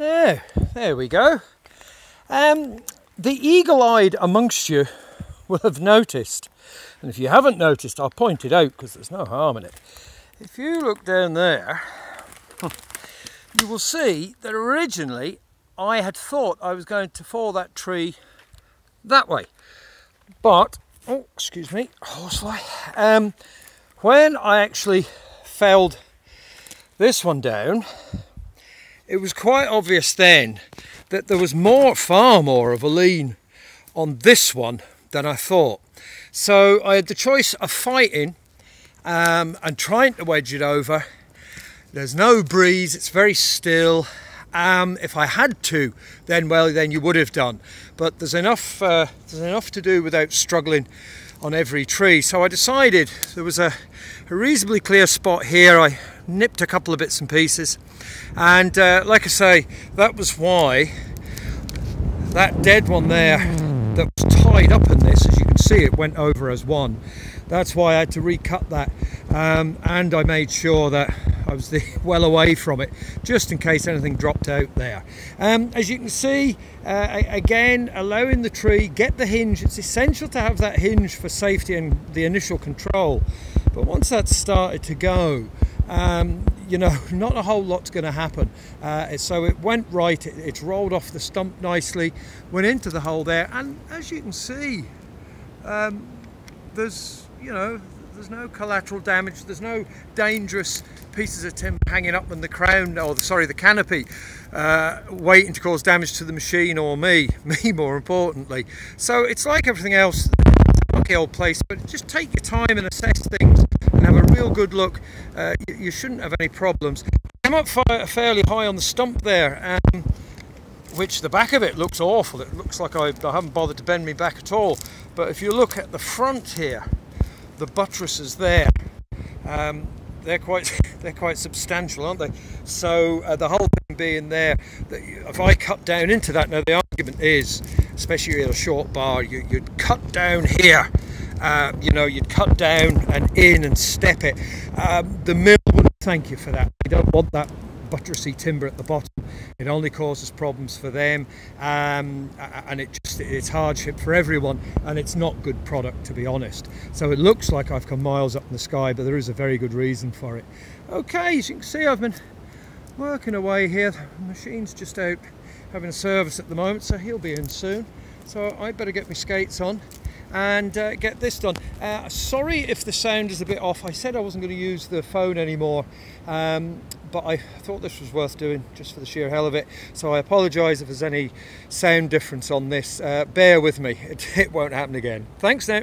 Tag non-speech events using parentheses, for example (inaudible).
There, there we go. Um, the eagle-eyed amongst you will have noticed, and if you haven't noticed, I'll point it out because there's no harm in it. If you look down there, (laughs) you will see that originally I had thought I was going to fall that tree that way. But, oh, excuse me, horsefly. Um, when I actually felled this one down, it was quite obvious then that there was more, far more of a lean on this one than I thought. So I had the choice of fighting um, and trying to wedge it over. There's no breeze, it's very still. Um, if I had to, then well, then you would have done. But there's enough, uh, there's enough to do without struggling on every tree. So I decided there was a, a reasonably clear spot here. I nipped a couple of bits and pieces. And uh, like I say that was why that dead one there that was tied up in this as you can see it went over as one. That's why I had to recut that. Um, and I made sure that I was the, (laughs) well away from it just in case anything dropped out there. Um, as you can see uh, again allowing the tree get the hinge. It's essential to have that hinge for safety and the initial control. But once that's started to go um, you know, (laughs) not a whole lot's going to happen. Uh, so it went right, it, it's rolled off the stump nicely, went into the hole there, and as you can see, um, there's, you know, there's no collateral damage, there's no dangerous pieces of timber hanging up in the crown, or the, sorry, the canopy, uh, waiting to cause damage to the machine or me, (laughs) me more importantly. So it's like everything else, it's a lucky old place, but just take your time and assess things and have a real good look, uh, you, you, shouldn't have any problems. Came up fairly high on the stump there, um, which the back of it looks awful. It looks like I, I haven't bothered to bend me back at all. But if you look at the front here, the buttresses there, um, they're quite (laughs) they're quite substantial, aren't they? So uh, the whole thing being there, that if I cut down into that, now the argument is, especially at a short bar, you, you'd cut down here uh, you know, you'd cut down and in and step it. Um, the mill wouldn't thank you for that. They don't want that buttressy timber at the bottom. It only causes problems for them um, and it just it's hardship for everyone and it's not good product to be honest. So it looks like I've come miles up in the sky but there is a very good reason for it. Okay, as you can see I've been working away here. The machine's just out having a service at the moment so he'll be in soon. So I better get my skates on and uh, get this done. Uh, sorry if the sound is a bit off. I said I wasn't going to use the phone anymore, um, but I thought this was worth doing just for the sheer hell of it. So I apologise if there's any sound difference on this. Uh, bear with me, it, (laughs) it won't happen again. Thanks now.